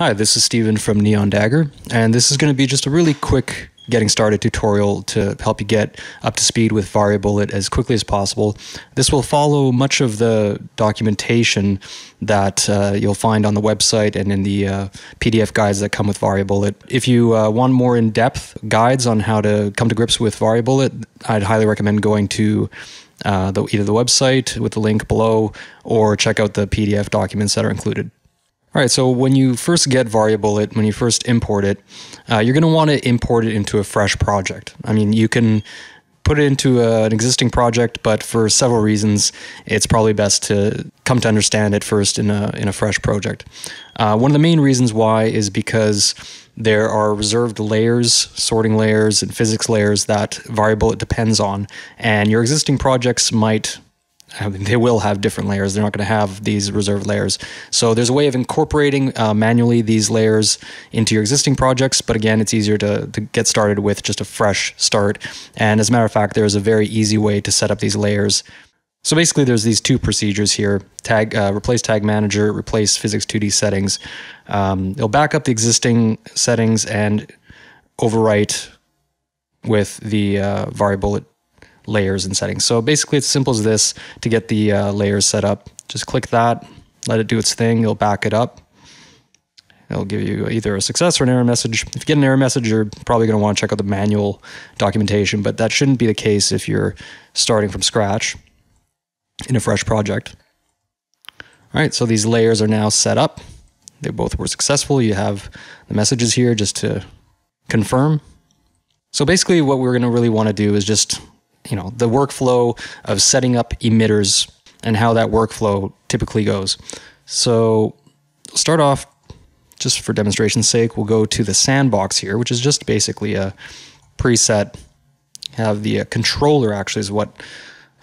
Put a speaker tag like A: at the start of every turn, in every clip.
A: Hi, this is Steven from Neon Dagger, and this is going to be just a really quick getting started tutorial to help you get up to speed with Variabullet as quickly as possible. This will follow much of the documentation that uh, you'll find on the website and in the uh, PDF guides that come with Variabullet. If you uh, want more in-depth guides on how to come to grips with Variabullet, I'd highly recommend going to uh, the, either the website with the link below or check out the PDF documents that are included. All right, so when you first get Variabullet, when you first import it, uh, you're going to want to import it into a fresh project. I mean, you can put it into a, an existing project, but for several reasons, it's probably best to come to understand it first in a, in a fresh project. Uh, one of the main reasons why is because there are reserved layers, sorting layers, and physics layers that Variabullet depends on, and your existing projects might they will have different layers. They're not going to have these reserved layers. So there's a way of incorporating uh, manually these layers into your existing projects. But again, it's easier to, to get started with just a fresh start. And as a matter of fact, there's a very easy way to set up these layers. So basically, there's these two procedures here: tag, uh, replace tag manager, replace physics 2D settings. Um, it'll back up the existing settings and overwrite with the uh, Variabullet layers and settings. So basically it's simple as this to get the uh, layers set up. Just click that, let it do its thing, it'll back it up. It'll give you either a success or an error message. If you get an error message, you're probably going to want to check out the manual documentation, but that shouldn't be the case if you're starting from scratch in a fresh project. All right, so these layers are now set up. They both were successful. You have the messages here just to confirm. So basically what we're going to really want to do is just you know, the workflow of setting up emitters and how that workflow typically goes. So start off just for demonstration's sake, we'll go to the sandbox here, which is just basically a preset. Have the uh, controller actually is what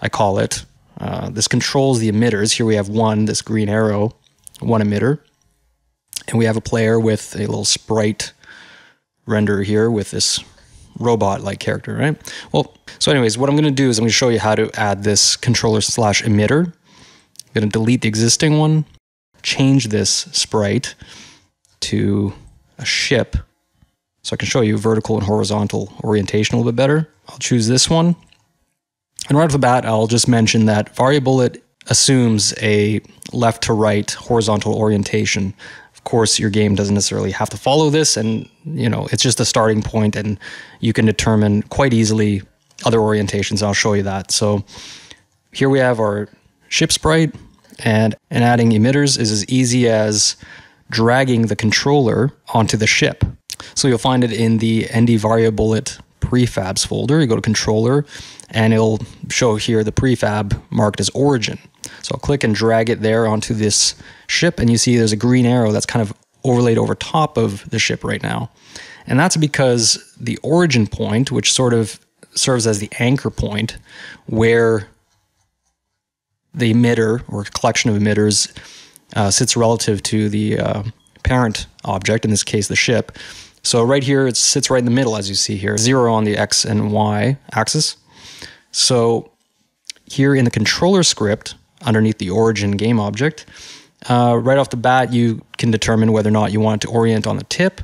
A: I call it. Uh, this controls the emitters. Here we have one, this green arrow, one emitter. And we have a player with a little sprite render here with this robot like character, right? Well, so anyways, what I'm going to do is I'm going to show you how to add this controller slash emitter. I'm going to delete the existing one, change this sprite to a ship so I can show you vertical and horizontal orientation a little bit better. I'll choose this one. And right off the bat, I'll just mention that Variabullet assumes a left to right horizontal orientation course, your game doesn't necessarily have to follow this, and you know it's just a starting point, and you can determine quite easily other orientations. I'll show you that. So here we have our ship sprite, and and adding emitters is as easy as dragging the controller onto the ship. So you'll find it in the ND Variabullet prefabs folder. You go to controller, and it'll show here the prefab marked as origin. So I'll click and drag it there onto this ship, and you see there's a green arrow that's kind of overlaid over top of the ship right now. And that's because the origin point, which sort of serves as the anchor point where the emitter or collection of emitters uh, sits relative to the uh, parent object, in this case, the ship. So right here, it sits right in the middle, as you see here, zero on the X and Y axis. So here in the controller script, underneath the origin game object. Uh, right off the bat, you can determine whether or not you want it to orient on the tip.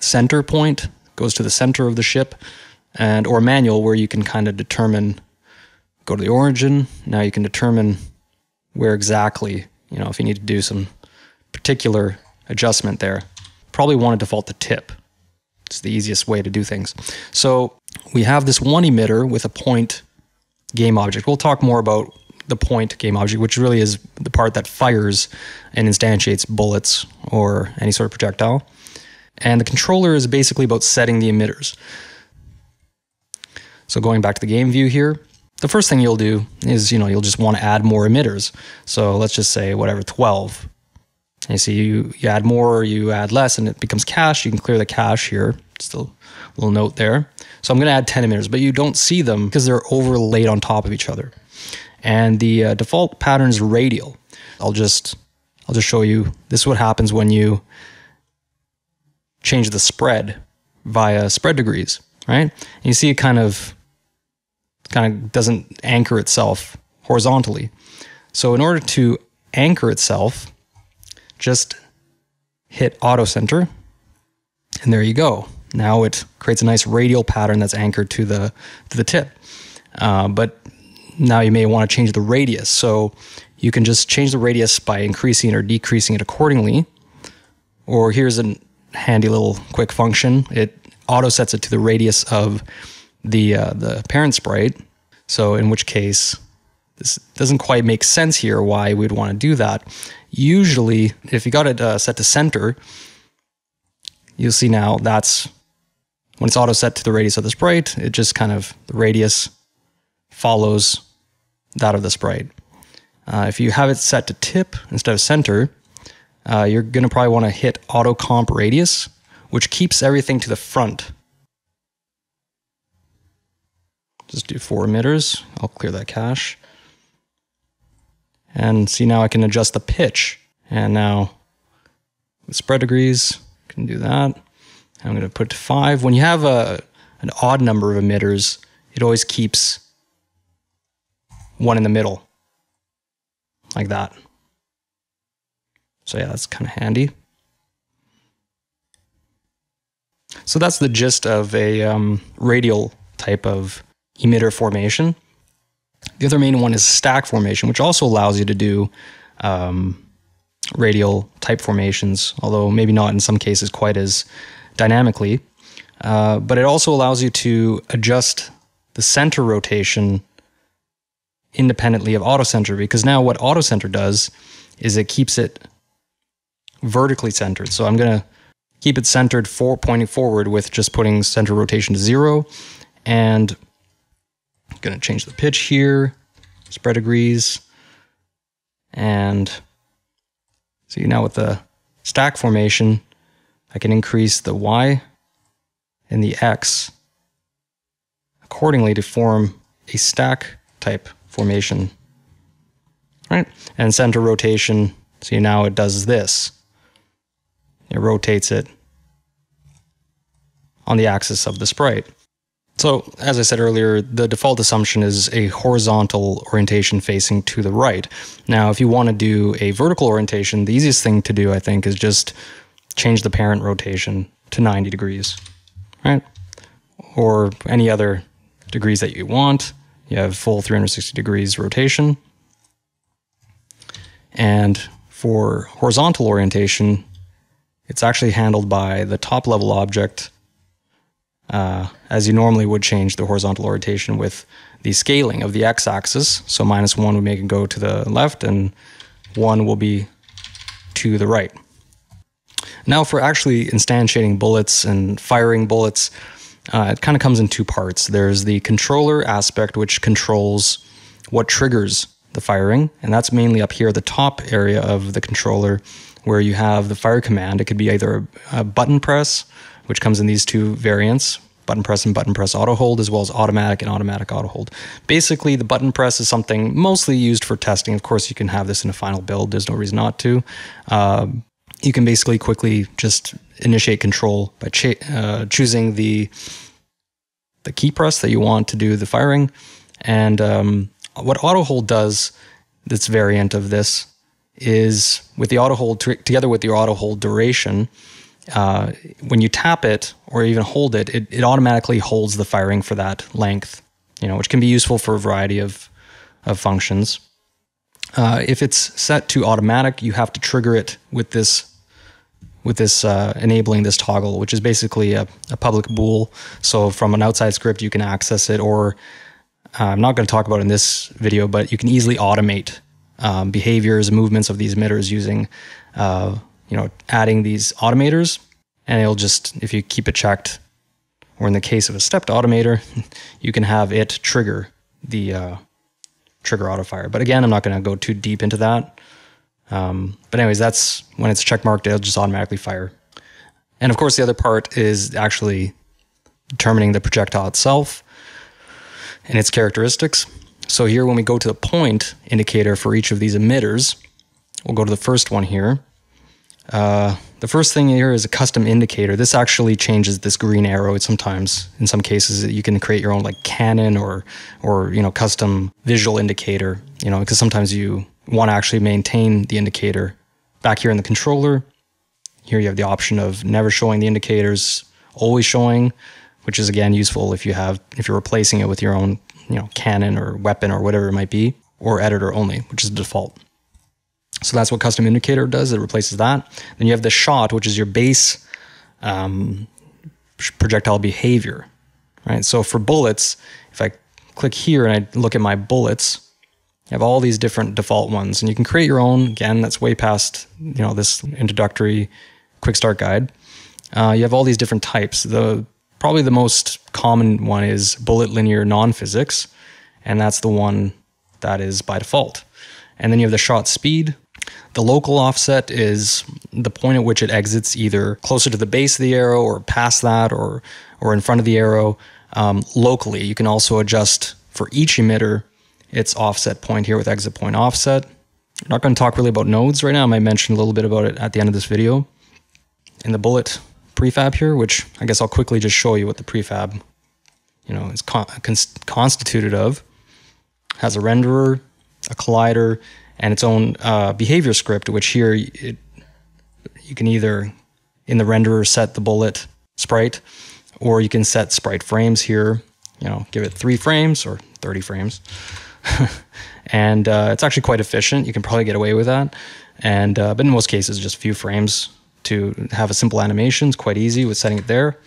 A: Center point goes to the center of the ship, and or manual where you can kind of determine. Go to the origin. Now you can determine where exactly you know if you need to do some particular adjustment there. Probably want to default the tip. It's the easiest way to do things. So we have this one emitter with a point game object. We'll talk more about the point game object, which really is the part that fires and instantiates bullets or any sort of projectile. And the controller is basically about setting the emitters. So going back to the game view here, the first thing you'll do is, you know, you'll just want to add more emitters. So let's just say whatever, 12. And you see you, you add more or you add less and it becomes cache. You can clear the cache here. Still a little note there. So I'm going to add 10 emitters, but you don't see them because they're overlaid on top of each other and the uh, default pattern is radial. I'll just I'll just show you. This is what happens when you change the spread via spread degrees, right? And you see it kind of kind of doesn't anchor itself horizontally. So in order to anchor itself, just hit auto center, and there you go. Now it creates a nice radial pattern that's anchored to the to the tip. Uh, but now you may want to change the radius. So you can just change the radius by increasing or decreasing it accordingly. Or here's a handy little quick function. It auto sets it to the radius of the uh, the parent sprite. So in which case, this doesn't quite make sense here why we'd want to do that. Usually, if you got it uh, set to center, you'll see now that's when it's auto set to the radius of the sprite, it just kind of the radius follows that of the sprite. Uh, if you have it set to tip instead of center, uh, you're going to probably want to hit auto comp radius, which keeps everything to the front. Just do four emitters. I'll clear that cache. And see now I can adjust the pitch. And now with spread degrees, can do that. I'm going to put five. When you have a, an odd number of emitters, it always keeps one in the middle, like that. So yeah, that's kind of handy. So that's the gist of a um, radial type of emitter formation. The other main one is stack formation, which also allows you to do um, radial type formations, although maybe not in some cases quite as dynamically. Uh, but it also allows you to adjust the center rotation independently of auto center because now what auto center does is it keeps it vertically centered. So I'm going to keep it centered for pointing forward with just putting center rotation to zero and I'm going to change the pitch here, spread degrees, and see now with the stack formation, I can increase the Y and the X accordingly to form a stack type formation. Right? And center rotation, see now it does this. It rotates it on the axis of the sprite. So, as I said earlier, the default assumption is a horizontal orientation facing to the right. Now, if you want to do a vertical orientation, the easiest thing to do, I think, is just change the parent rotation to 90 degrees, right? Or any other degrees that you want. You have full 360 degrees rotation. And for horizontal orientation, it's actually handled by the top level object uh, as you normally would change the horizontal orientation with the scaling of the x-axis. So minus one would make it go to the left and one will be to the right. Now for actually instantiating bullets and firing bullets, uh, it kind of comes in two parts. There's the controller aspect, which controls what triggers the firing, and that's mainly up here, the top area of the controller, where you have the fire command. It could be either a button press, which comes in these two variants, button press and button press auto hold, as well as automatic and automatic auto hold. Basically, the button press is something mostly used for testing. Of course, you can have this in a final build. There's no reason not to. Uh, you can basically quickly just initiate control by uh, choosing the the key press that you want to do the firing. And um, what auto hold does, this variant of this, is with the auto hold together with the auto hold duration. Uh, when you tap it or even hold it, it, it automatically holds the firing for that length. You know, which can be useful for a variety of of functions. Uh, if it's set to automatic, you have to trigger it with this with this uh, enabling this toggle, which is basically a, a, public bool. So from an outside script, you can access it, or uh, I'm not going to talk about in this video, but you can easily automate um, behaviors, movements of these emitters using, uh, you know, adding these automators, and it'll just if you keep it checked, or in the case of a stepped automator, you can have it trigger the uh, trigger auto fire. But again, I'm not going to go too deep into that. Um, but anyways, that's when it's checkmarked, it'll just automatically fire. And of course, the other part is actually determining the projectile itself and its characteristics. So here, when we go to the point indicator for each of these emitters, we'll go to the first one here. Uh, the first thing here is a custom indicator. This actually changes this green arrow. It Sometimes, in some cases, you can create your own like cannon or or you know custom visual indicator. You know, because sometimes you want to actually maintain the indicator back here in the controller. Here you have the option of never showing the indicators, always showing, which is again useful if you have if you're replacing it with your own, you know, cannon or weapon or whatever it might be, or editor only, which is the default. So that's what custom indicator does. It replaces that. Then you have the shot, which is your base um, projectile behavior, right? So for bullets, if I click here and I look at my bullets, you have all these different default ones, and you can create your own. Again, that's way past you know this introductory quick start guide. Uh, you have all these different types. The probably the most common one is bullet linear non-physics, and that's the one that is by default. And then you have the shot speed. The local offset is the point at which it exits either closer to the base of the arrow or past that or or in front of the arrow um, locally. You can also adjust for each emitter its offset point here with exit point offset. I'm not going to talk really about nodes right now. I might mention a little bit about it at the end of this video. In the bullet prefab here, which I guess I'll quickly just show you what the prefab, you know, is con constituted of. Has a renderer, a collider, and its own uh, behavior script, which here it, you can either in the renderer set the bullet sprite, or you can set sprite frames here. You know, give it three frames or 30 frames. and uh, it's actually quite efficient. You can probably get away with that. And uh, but in most cases, just a few frames to have a simple animation. It's quite easy with setting it there.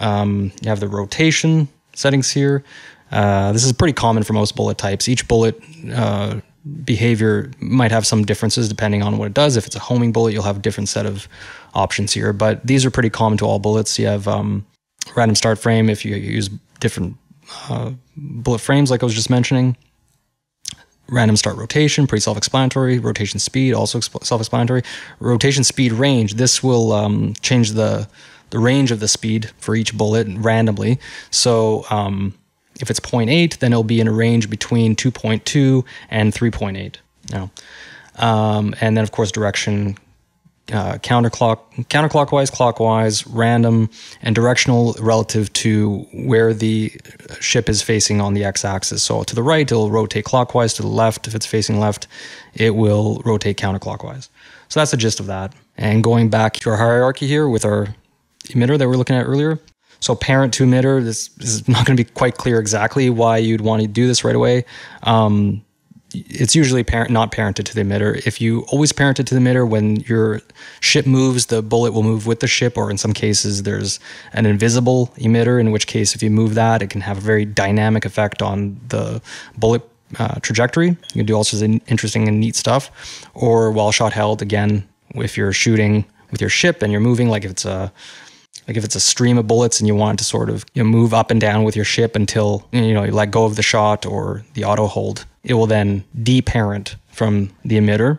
A: Um, you have the rotation settings here. Uh, this is pretty common for most bullet types. Each bullet uh, behavior might have some differences depending on what it does. If it's a homing bullet, you'll have a different set of options here. But these are pretty common to all bullets. You have um, random start frame if you use different uh, bullet frames, like I was just mentioning random start rotation, pretty self-explanatory. Rotation speed, also self-explanatory. Rotation speed range, this will um, change the the range of the speed for each bullet randomly. So um, if it's 0.8, then it'll be in a range between 2.2 and 3.8. Now, um, and then of course direction uh, counterclock, counterclockwise, clockwise, random, and directional relative to where the ship is facing on the x-axis. So to the right, it'll rotate clockwise. To the left, if it's facing left, it will rotate counterclockwise. So that's the gist of that. And going back to our hierarchy here with our emitter that we are looking at earlier. So parent to emitter, this, this is not going to be quite clear exactly why you'd want to do this right away. Um, it's usually parent not parented to the emitter. If you always parent it to the emitter, when your ship moves, the bullet will move with the ship, or in some cases, there's an invisible emitter, in which case, if you move that, it can have a very dynamic effect on the bullet uh, trajectory. You can do all sorts of interesting and neat stuff. Or while shot held, again, if you're shooting with your ship and you're moving, like if it's a like if it's a stream of bullets and you want to sort of you know, move up and down with your ship until you know you let go of the shot or the auto hold it will then deparent from the emitter.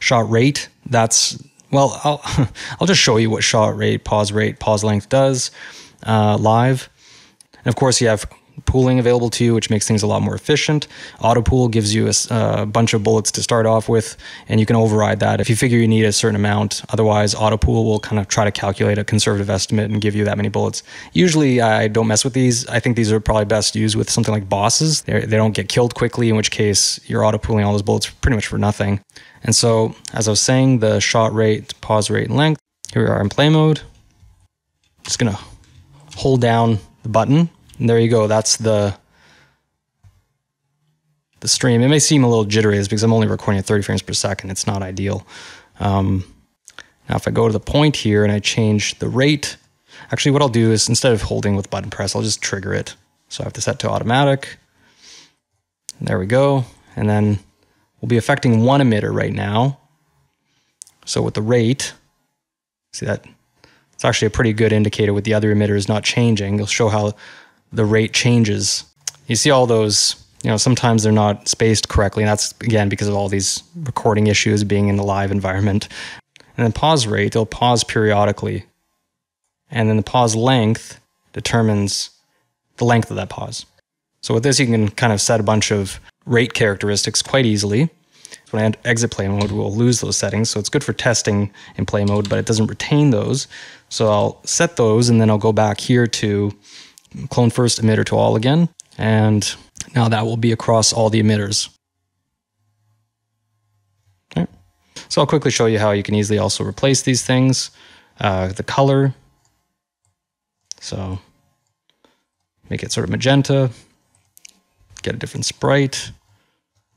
A: Shot rate, that's, well, I'll, I'll just show you what shot rate, pause rate, pause length does uh, live. And of course, you have pooling available to you, which makes things a lot more efficient. Auto pool gives you a, a, bunch of bullets to start off with, and you can override that if you figure you need a certain amount. Otherwise, auto pool will kind of try to calculate a conservative estimate and give you that many bullets. Usually, I don't mess with these. I think these are probably best used with something like bosses. They're, they do not get killed quickly, in which case you're auto pooling all those bullets pretty much for nothing. And so, as I was saying, the shot rate, pause rate, and length. Here we are in play mode. Just gonna hold down the button and there you go. That's the the stream. It may seem a little jittery because I'm only recording at 30 frames per second. It's not ideal. Um, now, if I go to the point here and I change the rate, actually what I'll do is instead of holding with button press, I'll just trigger it. So I have to set to automatic. There we go. And then we'll be affecting one emitter right now. So with the rate, see that it's actually a pretty good indicator with the other emitters not changing. It'll show how the rate changes. You see all those, you know, sometimes they're not spaced correctly. And that's again because of all these recording issues being in the live environment. And then pause rate, they'll pause periodically. And then the pause length determines the length of that pause. So with this, you can kind of set a bunch of rate characteristics quite easily. When I exit play mode, we'll lose those settings. So it's good for testing in play mode, but it doesn't retain those. So I'll set those and then I'll go back here to clone first emitter to all again. And now that will be across all the emitters. So I'll quickly show you how you can easily also replace these things. Uh, the color. So make it sort of magenta. Get a different sprite.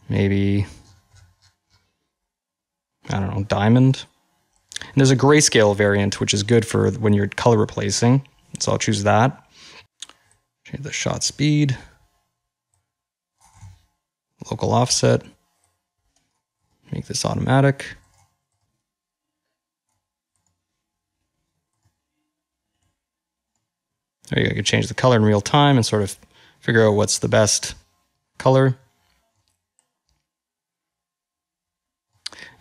A: Maybe, I don't know, diamond. And there's a grayscale variant, which is good for when you're color replacing. So I'll choose that. The shot speed. Local offset. Make this automatic. There you go. You can change the color in real time and sort of figure out what's the best color.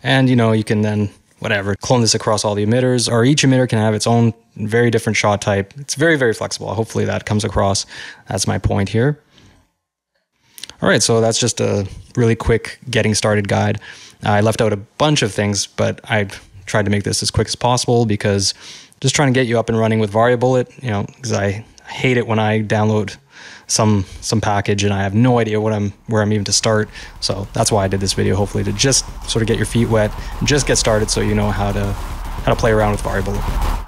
A: And you know, you can then whatever, clone this across all the emitters, or each emitter can have its own very different shot type. It's very, very flexible. Hopefully that comes across. That's my point here. All right, so that's just a really quick getting started guide. I left out a bunch of things, but I tried to make this as quick as possible because just trying to get you up and running with Variabullet, you know, because I hate it when I download some some package and I have no idea what I'm where I'm even to start. So that's why I did this video, hopefully to just sort of get your feet wet just get started so you know how to how to play around with Variabullet.